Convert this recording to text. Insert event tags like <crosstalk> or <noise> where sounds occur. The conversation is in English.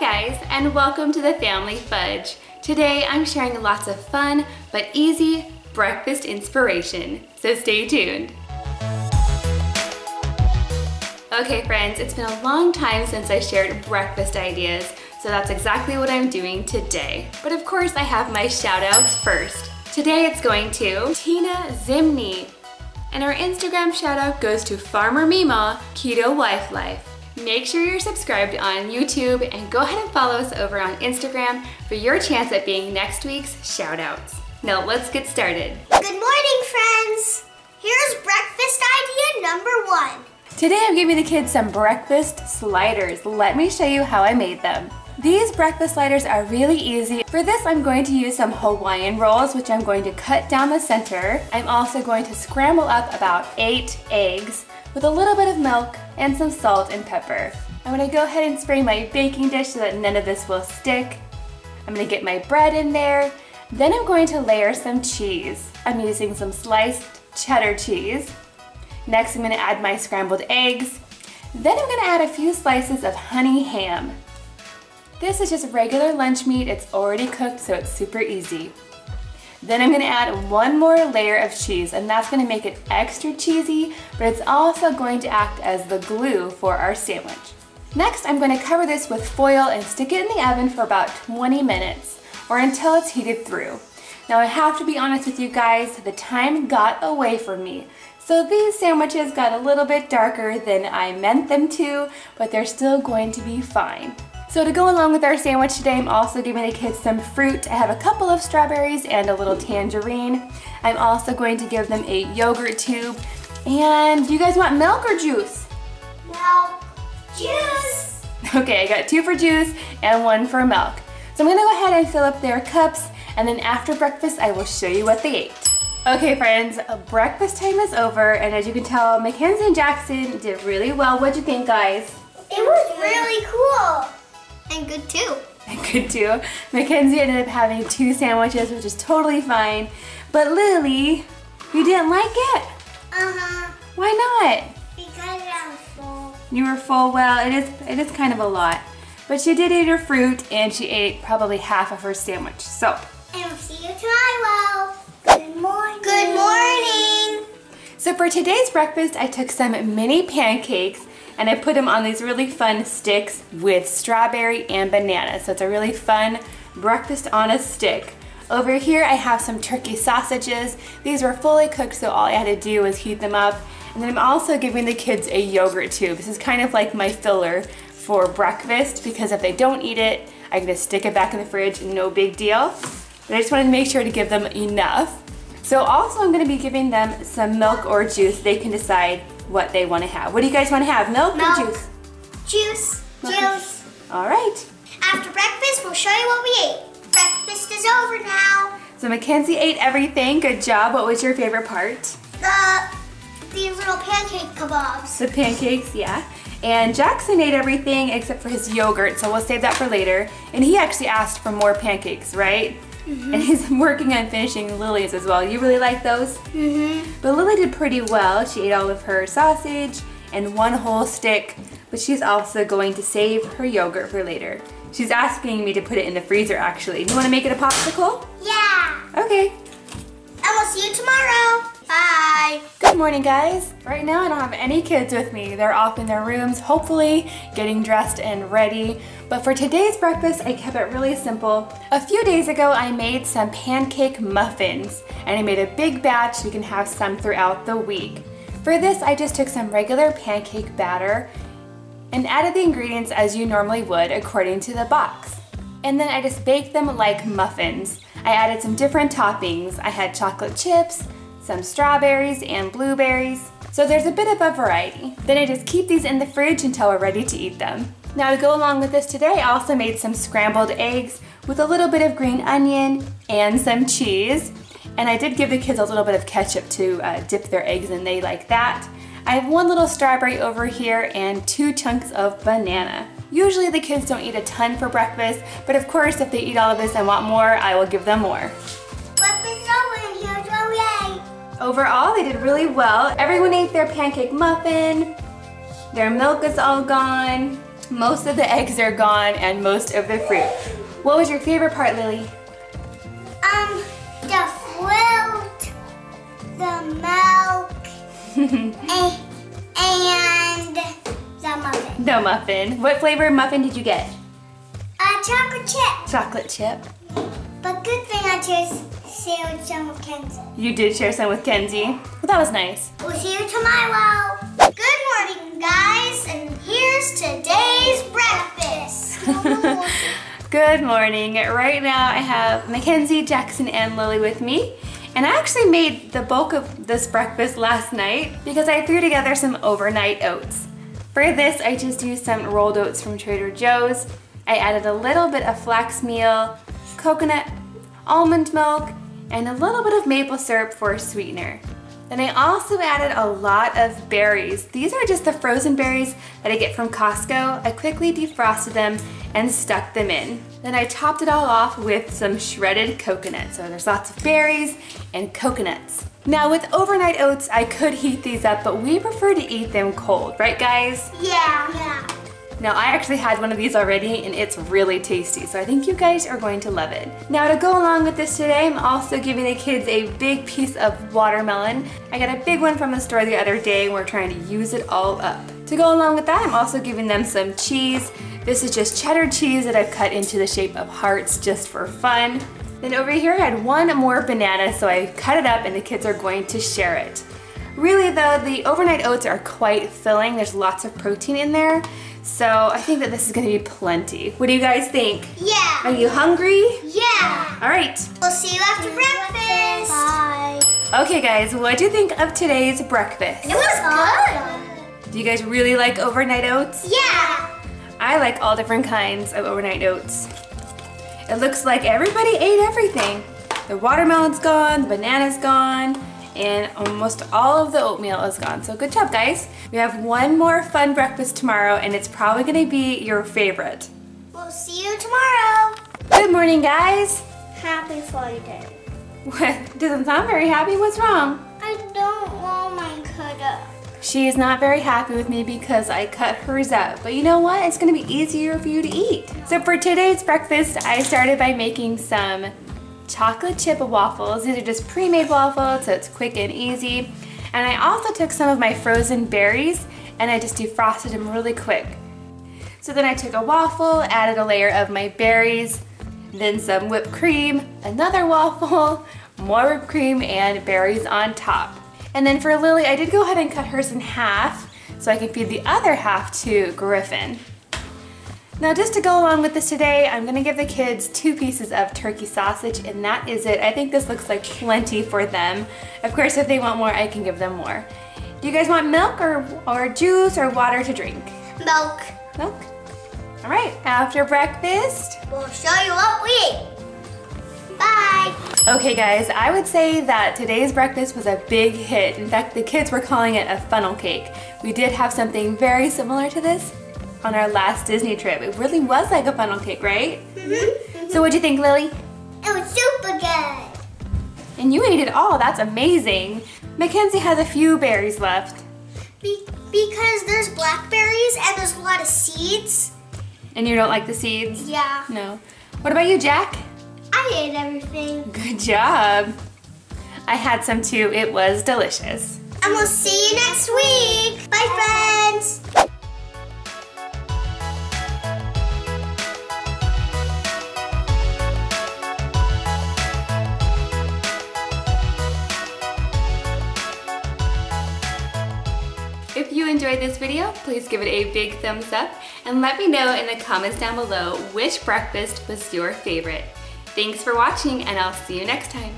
Guys, and welcome to the Family Fudge. Today I'm sharing lots of fun but easy breakfast inspiration, so stay tuned. Okay friends, it's been a long time since I shared breakfast ideas, so that's exactly what I'm doing today. But of course I have my shout outs first. Today it's going to Tina Zimney, and our Instagram shout out goes to Farmer Mima Keto Wife Life. Make sure you're subscribed on YouTube and go ahead and follow us over on Instagram for your chance at being next week's shoutouts. Now let's get started. Good morning, friends. Here's breakfast idea number one. Today I'm giving the kids some breakfast sliders. Let me show you how I made them. These breakfast sliders are really easy. For this, I'm going to use some Hawaiian rolls, which I'm going to cut down the center. I'm also going to scramble up about eight eggs with a little bit of milk and some salt and pepper. I'm gonna go ahead and spray my baking dish so that none of this will stick. I'm gonna get my bread in there. Then I'm going to layer some cheese. I'm using some sliced cheddar cheese. Next, I'm gonna add my scrambled eggs. Then I'm gonna add a few slices of honey ham. This is just regular lunch meat. It's already cooked, so it's super easy. Then I'm gonna add one more layer of cheese and that's gonna make it extra cheesy, but it's also going to act as the glue for our sandwich. Next, I'm gonna cover this with foil and stick it in the oven for about 20 minutes or until it's heated through. Now I have to be honest with you guys, the time got away from me. So these sandwiches got a little bit darker than I meant them to, but they're still going to be fine. So to go along with our sandwich today, I'm also giving the kids some fruit. I have a couple of strawberries and a little tangerine. I'm also going to give them a yogurt tube. And do you guys want milk or juice? Milk. Juice. Okay, I got two for juice and one for milk. So I'm gonna go ahead and fill up their cups and then after breakfast, I will show you what they ate. Okay friends, breakfast time is over and as you can tell, Mackenzie and Jackson did really well. What'd you think guys? It was really cool. And good too. And good too. Mackenzie ended up having two sandwiches, which is totally fine. But Lily, you didn't like it? Uh-huh. Why not? Because I'm full. You were full. Well, it is it is kind of a lot. But she did eat her fruit and she ate probably half of her sandwich. So. And we'll see you tomorrow. Good morning. Good morning. So for today's breakfast, I took some mini pancakes and I put them on these really fun sticks with strawberry and banana. So it's a really fun breakfast on a stick. Over here I have some turkey sausages. These were fully cooked so all I had to do was heat them up. And then I'm also giving the kids a yogurt tube. This is kind of like my filler for breakfast because if they don't eat it, I can just stick it back in the fridge, no big deal. But I just wanted to make sure to give them enough. So also I'm gonna be giving them some milk or juice. They can decide what they want to have. What do you guys want to have? Milk, Milk. or juice? Juice. Okay. Juice. All right. After breakfast, we'll show you what we ate. Breakfast is over now. So Mackenzie ate everything. Good job. What was your favorite part? The these little pancake kebabs. The pancakes, yeah. And Jackson ate everything except for his yogurt, so we'll save that for later. And he actually asked for more pancakes, right? Mm -hmm. And he's <laughs> working on finishing Lily's as well. You really like those? Mm-hmm. But Lily did pretty well. She ate all of her sausage and one whole stick, but she's also going to save her yogurt for later. She's asking me to put it in the freezer actually. Do you want to make it a popsicle? Yeah. Okay. And we'll see you tomorrow. Good morning, guys. Right now, I don't have any kids with me. They're off in their rooms, hopefully getting dressed and ready. But for today's breakfast, I kept it really simple. A few days ago, I made some pancake muffins, and I made a big batch so we can have some throughout the week. For this, I just took some regular pancake batter and added the ingredients as you normally would according to the box. And then I just baked them like muffins. I added some different toppings. I had chocolate chips, some strawberries and blueberries. So there's a bit of a variety. Then I just keep these in the fridge until we're ready to eat them. Now to go along with this today, I also made some scrambled eggs with a little bit of green onion and some cheese. And I did give the kids a little bit of ketchup to uh, dip their eggs in, they like that. I have one little strawberry over here and two chunks of banana. Usually the kids don't eat a ton for breakfast, but of course if they eat all of this and want more, I will give them more. Overall, they did really well. Everyone ate their pancake muffin. Their milk is all gone. Most of the eggs are gone and most of the fruit. What was your favorite part, Lily? Um, the fruit, the milk, <laughs> and, and the muffin. The muffin. What flavor muffin did you get? A chocolate chip. Chocolate chip. But good thing I just shared some with Kenzie. You did share some with Kenzie. Well, that was nice. We'll see you tomorrow. Good morning, guys, and here's today's breakfast. <laughs> Good morning. Right now I have Mackenzie, Jackson, and Lily with me. And I actually made the bulk of this breakfast last night because I threw together some overnight oats. For this, I just used some rolled oats from Trader Joe's. I added a little bit of flax meal, coconut, almond milk, and a little bit of maple syrup for a sweetener. Then I also added a lot of berries. These are just the frozen berries that I get from Costco. I quickly defrosted them and stuck them in. Then I topped it all off with some shredded coconut. So there's lots of berries and coconuts. Now with overnight oats, I could heat these up, but we prefer to eat them cold, right guys? yeah. Yeah. Now I actually had one of these already and it's really tasty, so I think you guys are going to love it. Now to go along with this today, I'm also giving the kids a big piece of watermelon. I got a big one from the store the other day and we're trying to use it all up. To go along with that, I'm also giving them some cheese. This is just cheddar cheese that I've cut into the shape of hearts just for fun. Then over here I had one more banana, so I cut it up and the kids are going to share it. Really though, the overnight oats are quite filling. There's lots of protein in there. So I think that this is gonna be plenty. What do you guys think? Yeah. Are you hungry? Yeah. All right. We'll see you after breakfast. Bye. Okay guys, what do you think of today's breakfast? It was good. Do you guys really like overnight oats? Yeah. I like all different kinds of overnight oats. It looks like everybody ate everything. The watermelon's gone, the banana's gone, and almost all of the oatmeal is gone. So good job, guys. We have one more fun breakfast tomorrow, and it's probably gonna be your favorite. We'll see you tomorrow. Good morning, guys. Happy Friday. What? <laughs> Doesn't sound very happy. What's wrong? I don't want my cut up. She is not very happy with me because I cut hers up. But you know what? It's gonna be easier for you to eat. So for today's breakfast, I started by making some chocolate chip waffles. These are just pre-made waffles, so it's quick and easy. And I also took some of my frozen berries and I just defrosted them really quick. So then I took a waffle, added a layer of my berries, then some whipped cream, another waffle, <laughs> more whipped cream, and berries on top. And then for Lily, I did go ahead and cut hers in half so I can feed the other half to Griffin. Now just to go along with this today, I'm gonna give the kids two pieces of turkey sausage and that is it. I think this looks like plenty for them. Of course, if they want more, I can give them more. Do you guys want milk or, or juice or water to drink? Milk. Milk? All right, after breakfast. We'll show you what we eat. Bye. Okay guys, I would say that today's breakfast was a big hit. In fact, the kids were calling it a funnel cake. We did have something very similar to this on our last Disney trip. It really was like a funnel cake, right? Mm-hmm. So what'd you think, Lily? It was super good. And you ate it all, that's amazing. Mackenzie has a few berries left. Be- because there's blackberries and there's a lot of seeds. And you don't like the seeds? Yeah. No. What about you, Jack? I ate everything. Good job. I had some too, it was delicious. And we'll see you next week. Bye, enjoyed this video, please give it a big thumbs up and let me know in the comments down below which breakfast was your favorite. Thanks for watching and I'll see you next time.